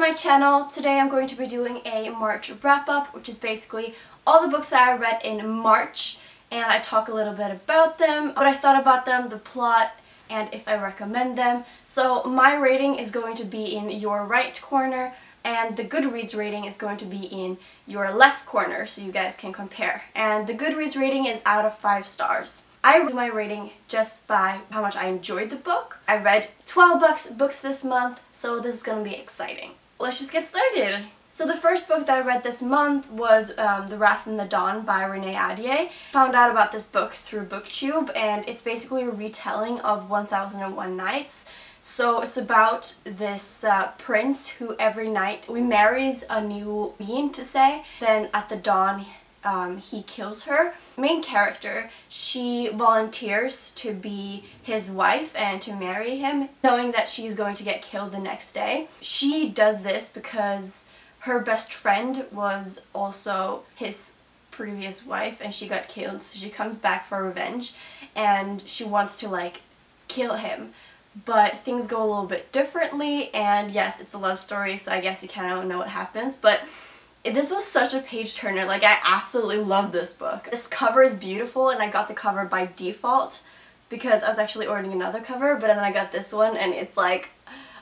to my channel. Today I'm going to be doing a March wrap-up, which is basically all the books that I read in March, and I talk a little bit about them, what I thought about them, the plot, and if I recommend them. So my rating is going to be in your right corner, and the Goodreads rating is going to be in your left corner, so you guys can compare. And the Goodreads rating is out of 5 stars. I do my rating just by how much I enjoyed the book. I read 12 books, books this month, so this is gonna be exciting. Let's just get started. So the first book that I read this month was um, The Wrath and the Dawn by Renee Ahdieh. Found out about this book through BookTube and it's basically a retelling of 1001 Nights. So it's about this uh, prince who every night remarries a new being to say. Then at the dawn um, he kills her. Main character, she volunteers to be his wife and to marry him, knowing that she's going to get killed the next day. She does this because her best friend was also his previous wife and she got killed so she comes back for revenge and she wants to like kill him but things go a little bit differently and yes it's a love story so I guess you kind of know what happens but this was such a page turner. Like, I absolutely love this book. This cover is beautiful, and I got the cover by default because I was actually ordering another cover, but then I got this one, and it's like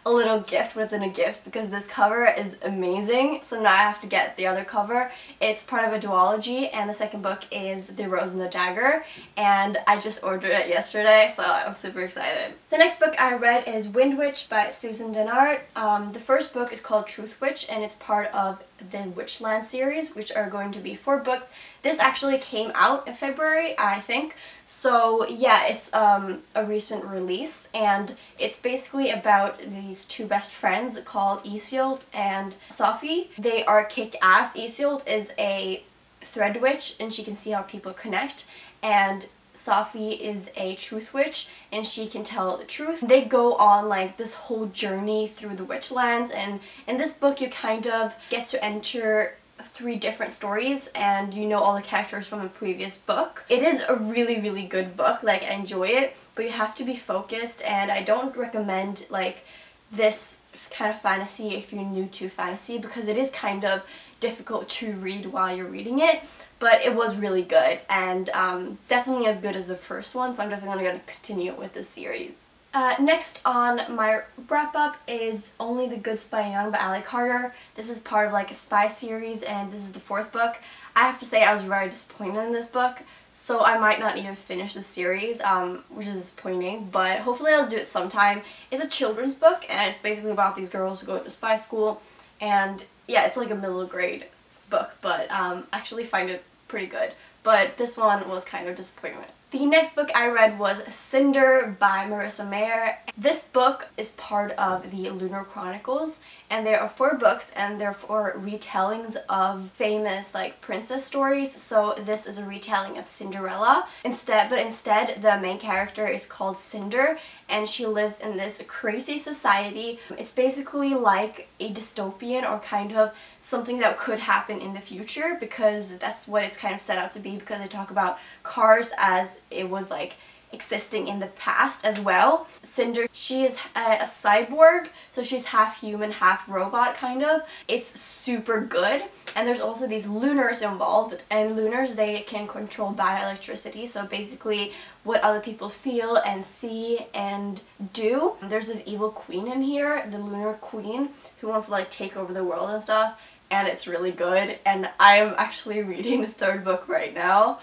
a little gift within a gift because this cover is amazing. So now I have to get the other cover. It's part of a duology and the second book is The Rose and the Dagger and I just ordered it yesterday so I'm super excited. The next book I read is Wind Witch by Susan Dennard. Um, the first book is called Truth Witch and it's part of the Witchland series which are going to be four books. This actually came out in February I think so yeah it's um, a recent release and it's basically about these two best friends called Iseult and Sophie. They are kick-ass. Iseult is a thread witch and she can see how people connect and Sophie is a truth witch and she can tell the truth. They go on like this whole journey through the witchlands and in this book you kind of get to enter three different stories and you know all the characters from the previous book. It is a really really good book like I enjoy it but you have to be focused and I don't recommend like this kind of fantasy if you're new to fantasy because it is kind of difficult to read while you're reading it but it was really good and um, definitely as good as the first one so I'm definitely going to continue with the series. Uh, next on my wrap up is Only the Good Spy Young by Ally Carter. This is part of like a spy series and this is the fourth book. I have to say I was very disappointed in this book so I might not even finish the series, um, which is disappointing, but hopefully I'll do it sometime. It's a children's book, and it's basically about these girls who go to spy school, and yeah, it's like a middle grade book, but um, actually find it pretty good. But this one was kind of disappointment. The next book I read was Cinder by Marissa Meyer. This book is part of the Lunar Chronicles and there are four books and they're four retellings of famous like princess stories so this is a retelling of Cinderella instead but instead the main character is called Cinder and she lives in this crazy society. It's basically like a dystopian or kind of something that could happen in the future because that's what it's kind of set out to be because they talk about cars as it was like existing in the past as well. Cinder, she is a, a, cyborg, so she's half human, half robot kind of. It's super good. And there's also these lunars involved, and lunars, they can control bioelectricity, so basically what other people feel and see and do. There's this evil queen in here, the lunar queen, who wants to like take over the world and stuff, and it's really good. And I'm actually reading the third book right now.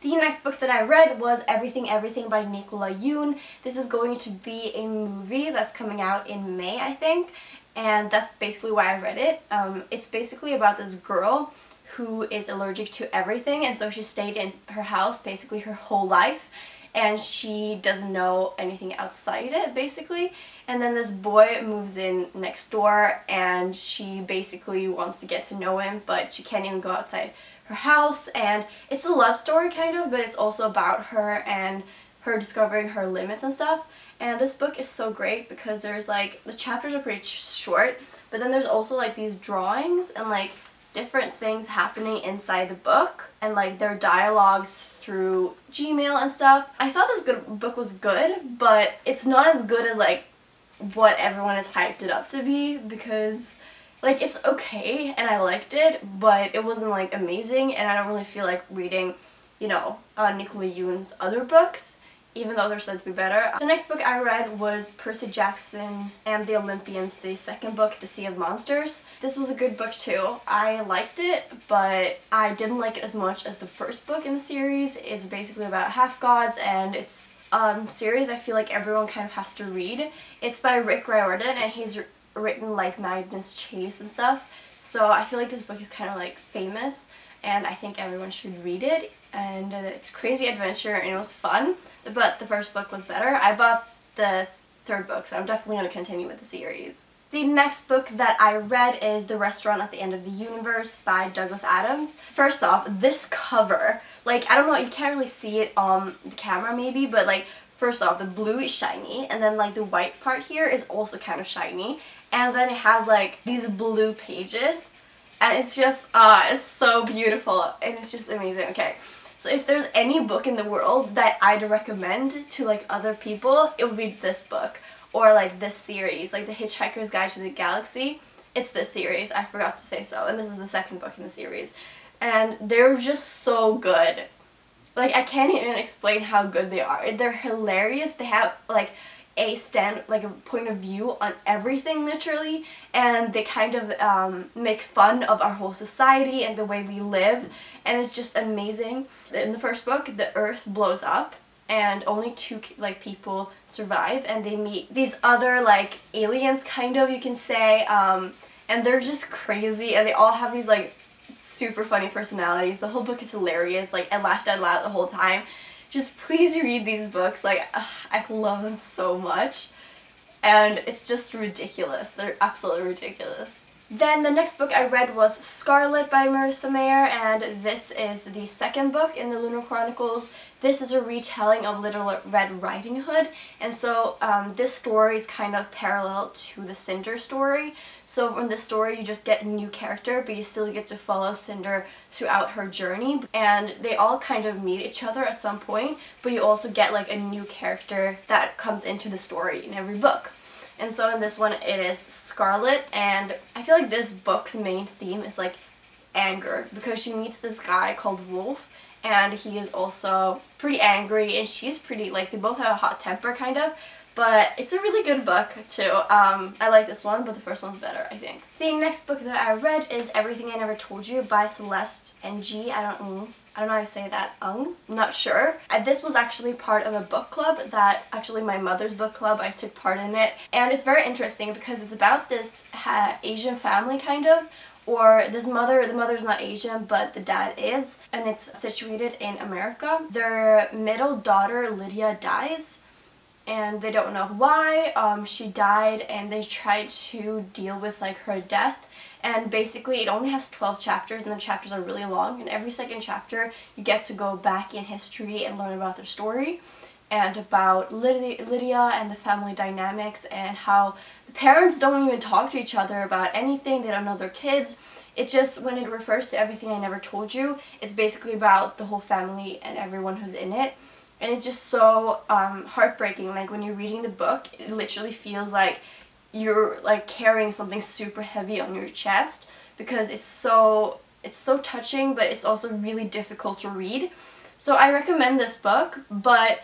The next book that I read was Everything Everything by Nicola Yoon. This is going to be a movie that's coming out in May, I think, and that's basically why I read it. Um, it's basically about this girl who is allergic to everything, and so she stayed in her house basically her whole life, and she doesn't know anything outside it, basically. And then this boy moves in next door, and she basically wants to get to know him, but she can't even go outside her house and it's a love story kind of but it's also about her and her discovering her limits and stuff and this book is so great because there's like the chapters are pretty short but then there's also like these drawings and like different things happening inside the book and like their dialogues through Gmail and stuff. I thought this good book was good but it's not as good as like what everyone has hyped it up to be because like it's okay and I liked it but it wasn't like amazing and I don't really feel like reading you know uh, Nicola Yoon's other books even though they're said to be better. The next book I read was Percy Jackson and the Olympians, the second book, The Sea of Monsters. This was a good book too. I liked it, but I didn't like it as much as the first book in the series. It's basically about half-gods and it's um, series I feel like everyone kind of has to read. It's by Rick Riordan and he's written like Magnus Chase and stuff. So I feel like this book is kind of like famous and I think everyone should read it and uh, it's crazy adventure and it was fun but the first book was better. I bought the third book so I'm definitely going to continue with the series. The next book that I read is The Restaurant at the End of the Universe by Douglas Adams. First off, this cover, like I don't know, you can't really see it on the camera maybe, but like first off, the blue is shiny and then like the white part here is also kind of shiny and then it has like these blue pages and it's just, ah, uh, it's so beautiful and it's just amazing. Okay, so if there's any book in the world that I'd recommend to like other people, it would be this book or like this series, like The Hitchhiker's Guide to the Galaxy. It's this series, I forgot to say so, and this is the second book in the series. And they're just so good. Like, I can't even explain how good they are. They're hilarious. They have, like, a stand like a point of view on everything literally and they kind of um, make fun of our whole society and the way we live and it's just amazing. In the first book the earth blows up and only two like people survive and they meet these other like aliens kind of you can say um, and they're just crazy and they all have these like super funny personalities. The whole book is hilarious like I laughed out loud the whole time just please read these books. Like, ugh, I love them so much. And it's just ridiculous. They're absolutely ridiculous. Then the next book I read was Scarlet by Marissa Meyer and this is the second book in the Lunar Chronicles. This is a retelling of Little Red Riding Hood and so um, this story is kind of parallel to the Cinder story. So from this story you just get a new character but you still get to follow Cinder throughout her journey and they all kind of meet each other at some point but you also get like a new character that comes into the story in every book. And so in this one it is Scarlet and I feel like this book's main theme is like anger because she meets this guy called Wolf and he is also pretty angry and she's pretty like they both have a hot temper kind of but it's a really good book too. Um, I like this one, but the first one's better, I think. The next book that I read is Everything I Never Told You by Celeste Ng. I don't know I don't know how to say that, ung, not sure. Uh, this was actually part of a book club that, actually my mother's book club, I took part in it. And it's very interesting because it's about this Asian family kind of, or this mother, the mother's not Asian, but the dad is, and it's situated in America. Their middle daughter, Lydia, dies, and they don't know why. Um, she died, and they tried to deal with like her death, and basically it only has 12 chapters and the chapters are really long and every second chapter you get to go back in history and learn about their story and about Lydia and the family dynamics and how the parents don't even talk to each other about anything, they don't know their kids. It just, when it refers to everything I never told you, it's basically about the whole family and everyone who's in it. And it's just so um, heartbreaking, like when you're reading the book, it literally feels like you're like carrying something super heavy on your chest because it's so it's so touching but it's also really difficult to read. So I recommend this book but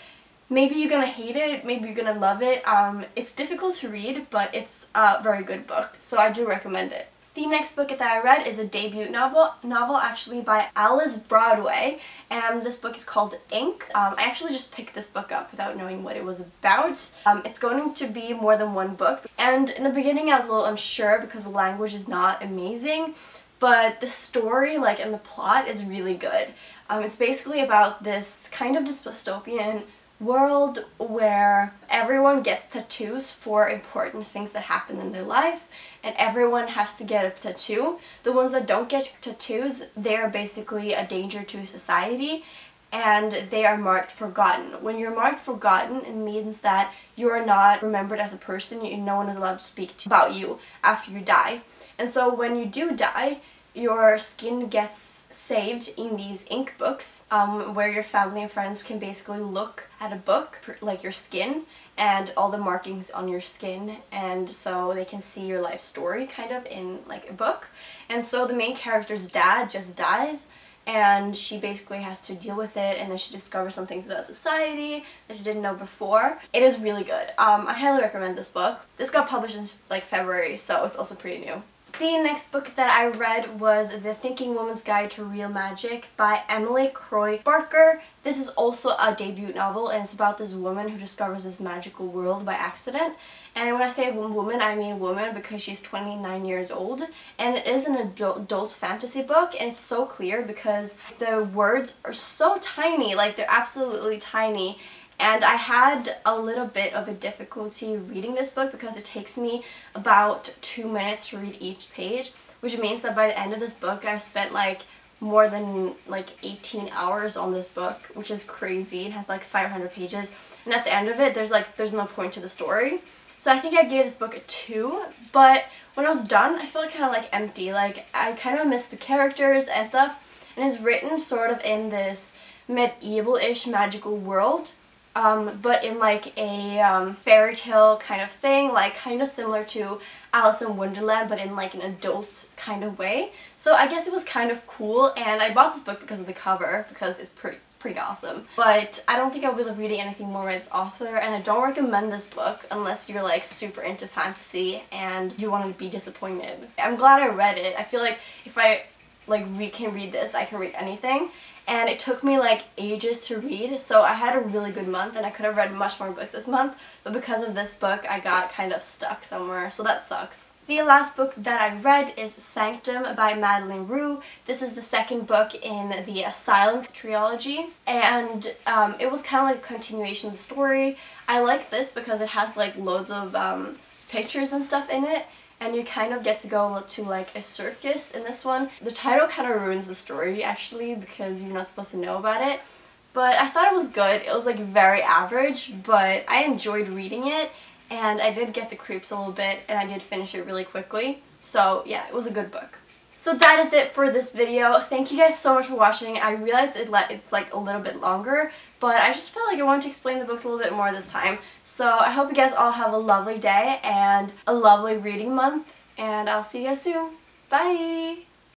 maybe you're gonna hate it, maybe you're gonna love it. Um, it's difficult to read but it's a very good book so I do recommend it. The next book that I read is a debut novel, novel actually by Alice Broadway, and this book is called Ink. Um, I actually just picked this book up without knowing what it was about. Um, it's going to be more than one book, and in the beginning I was a little unsure because the language is not amazing, but the story, like, and the plot is really good. Um, it's basically about this kind of dystopian world where everyone gets tattoos for important things that happen in their life and everyone has to get a tattoo. The ones that don't get tattoos, they're basically a danger to society and they are marked forgotten. When you're marked forgotten, it means that you are not remembered as a person, you, no one is allowed to speak to, about you after you die. And so when you do die, your skin gets saved in these ink books um, where your family and friends can basically look at a book like your skin and all the markings on your skin and so they can see your life story kind of in like a book. And so the main character's dad just dies and she basically has to deal with it and then she discovers some things about society that she didn't know before. It is really good. Um, I highly recommend this book. This got published in like February so it's also pretty new. The next book that I read was The Thinking Woman's Guide to Real Magic by Emily Croy Barker. This is also a debut novel and it's about this woman who discovers this magical world by accident. And when I say woman, I mean woman because she's 29 years old. And it is an adult, adult fantasy book and it's so clear because the words are so tiny, like they're absolutely tiny and I had a little bit of a difficulty reading this book because it takes me about two minutes to read each page, which means that by the end of this book I've spent like more than like 18 hours on this book, which is crazy. It has like 500 pages. And at the end of it, there's like, there's no point to the story. So I think I gave this book a 2, but when I was done, I felt kind of like empty. Like, I kind of missed the characters and stuff. And it's written sort of in this medieval-ish magical world um, but in like a um, fairy tale kind of thing, like kind of similar to Alice in Wonderland, but in like an adult kind of way. So I guess it was kind of cool, and I bought this book because of the cover, because it's pretty pretty awesome. But I don't think I'll be reading anything more by this author, and I don't recommend this book unless you're like super into fantasy and you want to be disappointed. I'm glad I read it. I feel like if I like we can read this, I can read anything and it took me like ages to read so I had a really good month and I could have read much more books this month but because of this book I got kind of stuck somewhere so that sucks. The last book that I read is Sanctum by Madeline Roux. This is the second book in the Asylum trilogy and um, it was kind of like a continuation of the story. I like this because it has like loads of um, pictures and stuff in it and you kind of get to go to like a circus in this one. The title kind of ruins the story actually because you're not supposed to know about it. But I thought it was good. It was like very average, but I enjoyed reading it and I did get the creeps a little bit and I did finish it really quickly. So yeah, it was a good book. So that is it for this video. Thank you guys so much for watching. I realized it it's like a little bit longer, but I just felt like I wanted to explain the books a little bit more this time. So I hope you guys all have a lovely day and a lovely reading month, and I'll see you guys soon. Bye!